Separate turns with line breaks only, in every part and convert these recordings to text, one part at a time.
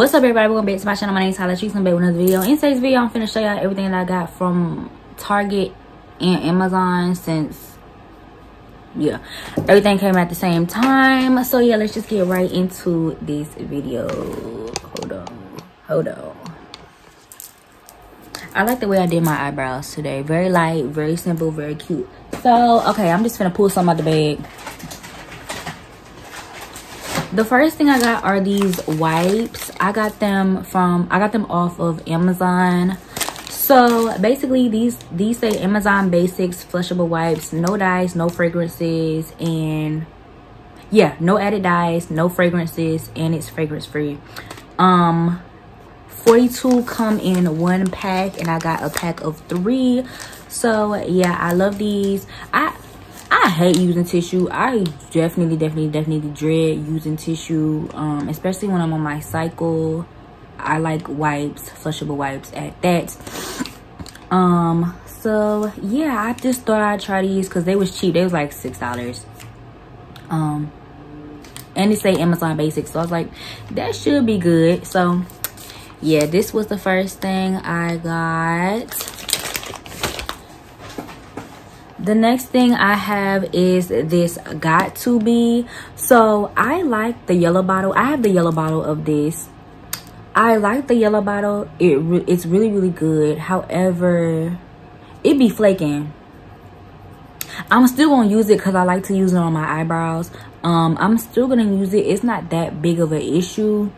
what's up everybody? Welcome back to my channel. My name is Kyla Latrice back with another video. In today's video i'm finna show y'all everything that i got from target and amazon since yeah everything came at the same time. So yeah let's just get right into this video. Hold on. Hold on. I like the way i did my eyebrows today. Very light very simple very cute. So okay i'm just gonna pull some out of the bag the first thing i got are these wipes. I got them from i got them off of amazon. So basically these these say amazon basics flushable wipes. No dyes no fragrances and yeah no added dyes no fragrances and it's fragrance free um 42 come in one pack and i got a pack of three. So yeah i love these. I I hate using tissue. I definitely, definitely, definitely dread using tissue, um, especially when I'm on my cycle. I like wipes, flushable wipes at that. Um, so yeah, I just thought I'd try these because they was cheap. They was like six dollars. Um, and it say Amazon Basics, so I was like, that should be good. So yeah, this was the first thing I got the next thing i have is this got to be. So i like the yellow bottle. I have the yellow bottle of this. I like the yellow bottle. It re it's really really good. However it be flaking. I'm still gonna use it because i like to use it on my eyebrows. Um i'm still gonna use it. It's not that big of an issue.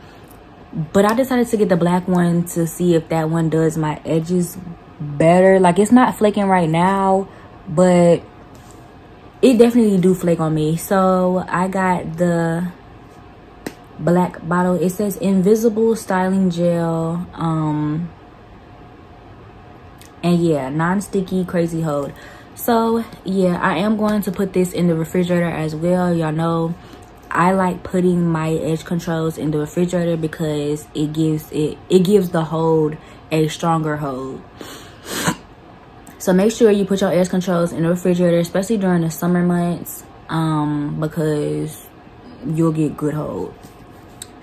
But i decided to get the black one to see if that one does my edges better. Like it's not flaking right now but it definitely do flake on me. So i got the black bottle. It says invisible styling gel um and yeah non-sticky crazy hold. So yeah i am going to put this in the refrigerator as well. Y'all know i like putting my edge controls in the refrigerator because it gives it it gives the hold a stronger hold so make sure you put your air controls in the refrigerator, especially during the summer months, um, because you'll get good hold.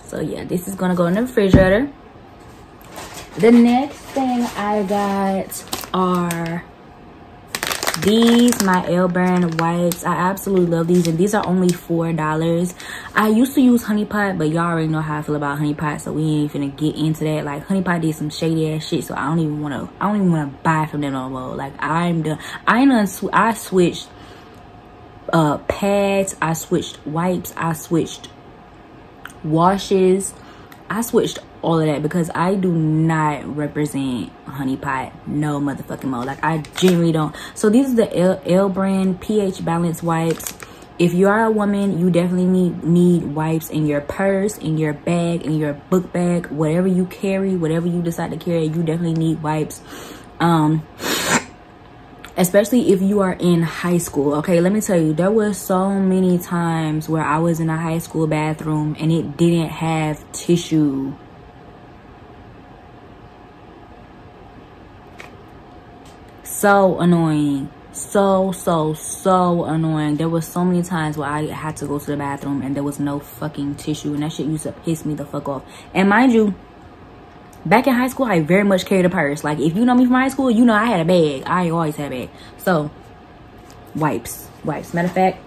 So yeah, this is gonna go in the refrigerator. The next thing I got are these my L brand wipes i absolutely love these and these are only four dollars. I used to use honey pot but y'all already know how i feel about honey pot so we ain't finna get into that. Like honey pot did some shady ass shit so i don't even want to i don't even want to buy from them no more. Like i'm done. I ain't i switched uh pads i switched wipes i switched washes i switched all of that because I do not represent Honey Pot no motherfucking more. Like I genuinely don't. So these are the L, L brand pH balance wipes. If you are a woman, you definitely need need wipes in your purse, in your bag, in your book bag, whatever you carry, whatever you decide to carry, you definitely need wipes. Um especially if you are in high school okay? Let me tell you there were so many times where i was in a high school bathroom and it didn't have tissue. So annoying. So so so annoying. There was so many times where i had to go to the bathroom and there was no fucking tissue and that shit used to piss me the fuck off. And mind you back in high school i very much carried a purse. Like if you know me from high school you know i had a bag. I always had a bag. So wipes wipes. Matter of fact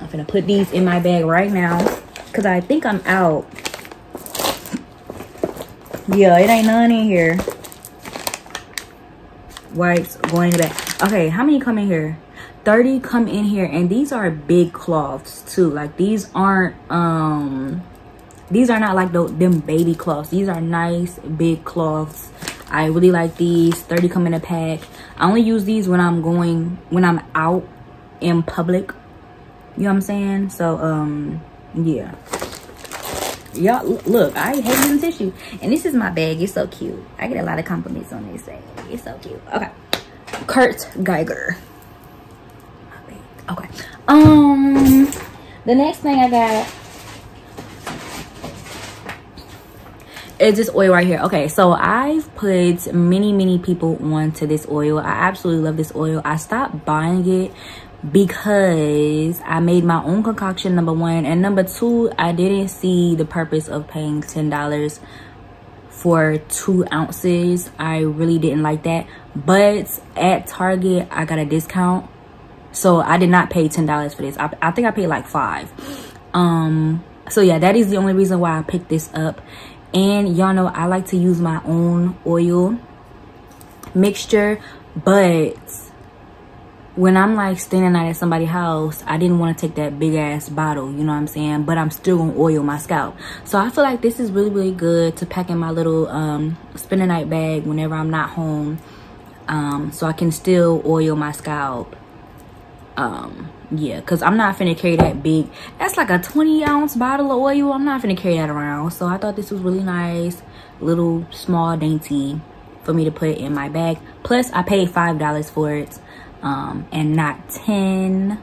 i'm gonna put these in my bag right now because i think i'm out. Yeah it ain't none in here. Wipes going in the back. Okay how many come in here? 30 come in here and these are big cloths too. Like these aren't um these are not like the, them baby cloths. These are nice big cloths. I really like these. 30 come in a pack. I only use these when i'm going when i'm out in public. You know what i'm saying? So um yeah. Y'all look i hate using tissue. And this is my bag. It's so cute. I get a lot of compliments on this thing it's so cute. Okay. Kurt geiger. Okay. Um the next thing i got is this oil right here okay so i've put many many people onto this oil i absolutely love this oil i stopped buying it because I made my own concoction, number one. And number two, I didn't see the purpose of paying $10 for two ounces. I really didn't like that. But at Target, I got a discount. So I did not pay $10 for this. I, I think I paid like five. Um, so yeah, that is the only reason why I picked this up. And y'all know I like to use my own oil mixture. But when I'm like standing out at somebody's house, I didn't want to take that big ass bottle, you know what I'm saying? But I'm still gonna oil my scalp. So I feel like this is really, really good to pack in my little um, spend the night bag whenever I'm not home. Um, so I can still oil my scalp. Um, yeah, because I'm not finna carry that big. That's like a 20 ounce bottle of oil. I'm not finna carry that around. So I thought this was really nice. Little, small, dainty for me to put in my bag. Plus, I paid $5 for it um, and not 10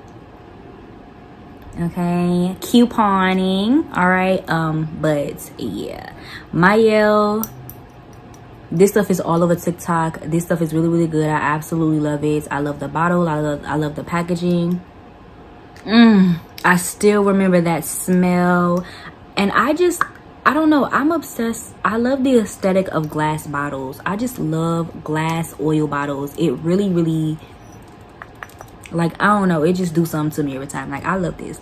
okay couponing all right um but yeah Mielle this stuff is all over tiktok this stuff is really really good i absolutely love it i love the bottle i love i love the packaging mm, i still remember that smell. And i just i don't know i'm obsessed. I love the aesthetic of glass bottles. I just love glass oil bottles. It really really like i don't know it just do something to me every time. Like i love this.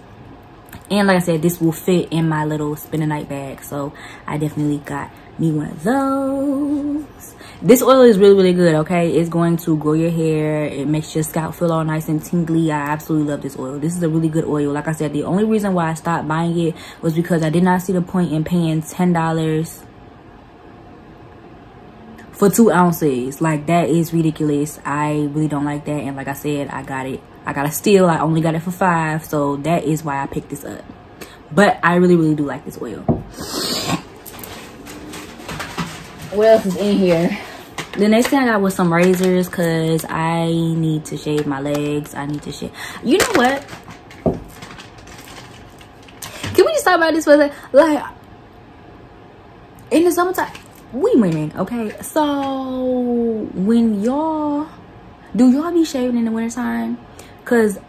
And like i said this will fit in my little spend a night bag. So i definitely got me one of those this oil is really really good okay? It's going to grow your hair. It makes your scalp feel all nice and tingly. I absolutely love this oil. This is a really good oil. Like i said the only reason why i stopped buying it was because i did not see the point in paying ten dollars for two ounces. Like that is ridiculous. I really don't like that. And like i said i got it. I got a steal. I only got it for five. So that is why i picked this up. But i really really do like this oil. What else is in here the next thing i got was some razors because i need to shave my legs. I need to shave. You know what? Can we just talk about this for a second like in the summertime we women okay? So when y'all do y'all be shaving in the wintertime? Because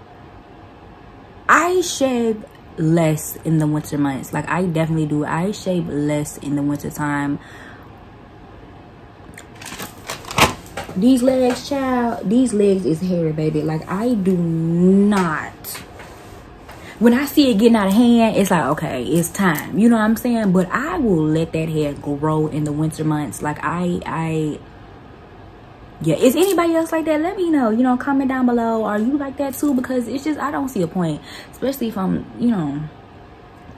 i shave less in the winter months. Like i definitely do. I shave less in the winter time these legs child these legs is hairy baby like i do not when I see it getting out of hand, it's like, okay, it's time. You know what I'm saying? But I will let that hair grow in the winter months. Like I, I, yeah. Is anybody else like that? Let me know. You know, comment down below. Are you like that too? Because it's just, I don't see a point. Especially if I'm, you know,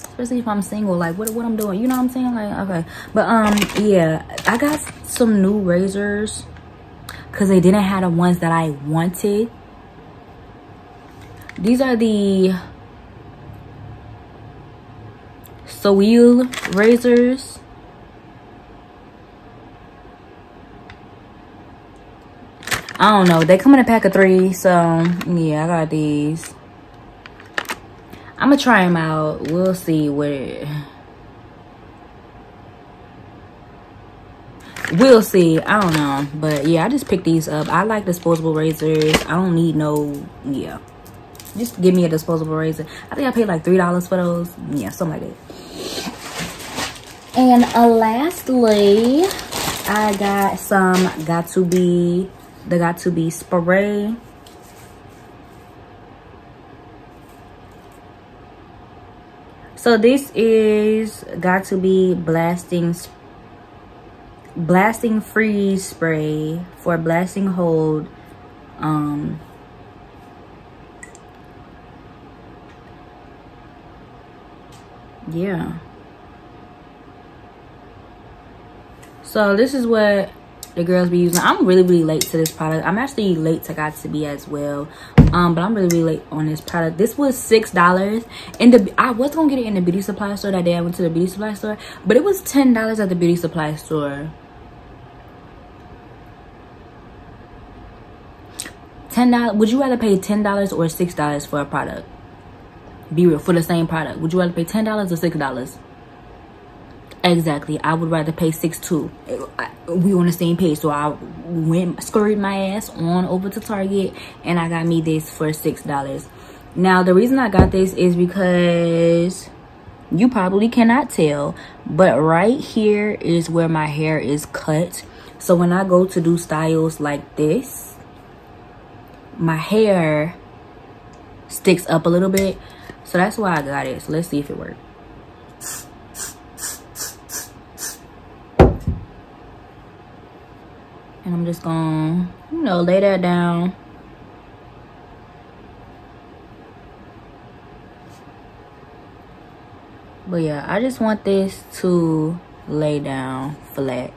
especially if I'm single. Like what, what I'm doing. You know what I'm saying? Like, okay. But um, yeah. I got some new razors. Because they didn't have the ones that I wanted. These are the Soil razors. I don't know. They come in a pack of three. So, yeah, I got these. I'm going to try them out. We'll see what We'll see. I don't know. But, yeah, I just picked these up. I like disposable razors. I don't need no... Yeah. Just give me a disposable razor. I think I paid like $3 for those. Yeah, something like that. And uh, lastly, I got some got to be the got to be spray. So this is got to be blasting blasting freeze spray for blasting hold um yeah. So this is what the girls be using. I'm really really late to this product. I'm actually late to got to be as well. Um but i'm really really late on this product. This was six dollars and the i was gonna get it in the beauty supply store that day i went to the beauty supply store but it was ten dollars at the beauty supply store ten dollars would you rather pay ten dollars or six dollars for a product be real for the same product would you rather pay ten dollars or six dollars Exactly. I would rather pay six two. We on the same page. So I went scurried my ass on over to Target and I got me this for six dollars. Now the reason I got this is because you probably cannot tell, but right here is where my hair is cut. So when I go to do styles like this, my hair sticks up a little bit. So that's why I got it. So let's see if it works. And I'm just gonna, you know, lay that down. But yeah, I just want this to lay down flat.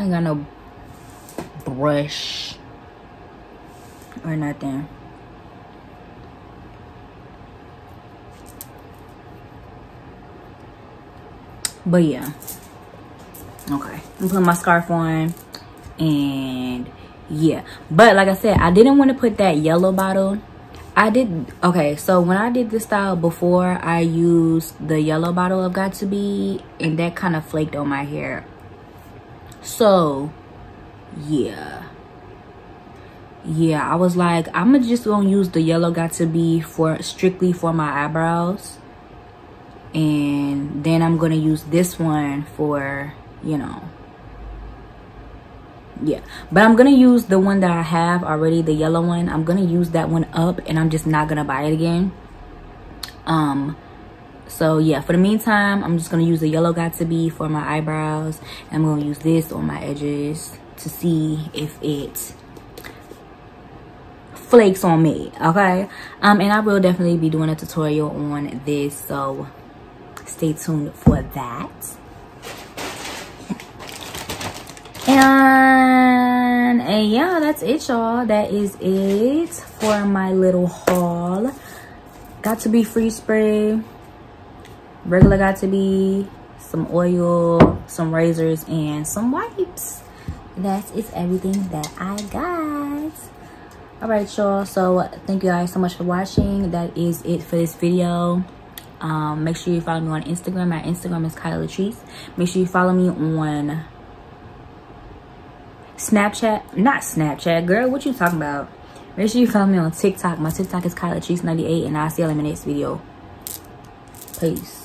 I ain't got no brush or nothing. But yeah. Okay. I'm putting my scarf on. And yeah. But like I said, I didn't want to put that yellow bottle. I did okay, so when I did this style before I used the yellow bottle of Got To Be. and that kind of flaked on my hair. So yeah. Yeah, I was like, I'm just gonna use the yellow got to be for strictly for my eyebrows. And then I'm gonna use this one for you know. Yeah but I'm gonna use the one that I have already the yellow one. I'm gonna use that one up and I'm just not gonna buy it again. Um so yeah for the meantime I'm just gonna use the yellow got to be for my eyebrows I'm gonna use this on my edges to see if it flakes on me okay um and I will definitely be doing a tutorial on this so stay tuned for that. And, and yeah, that's it, y'all. That is it for my little haul. got to be free spray. Regular got to be Some oil, some razors, and some wipes. That is everything that I got. Alright, y'all. So, thank you guys so much for watching. That is it for this video. Um, make sure you follow me on Instagram. My Instagram is Kyla Latrice. Make sure you follow me on Snapchat. Not Snapchat, girl. What you talking about? Make sure you follow me on TikTok. My TikTok is Kyla Latrice 98 and I'll see you in my next video. Peace.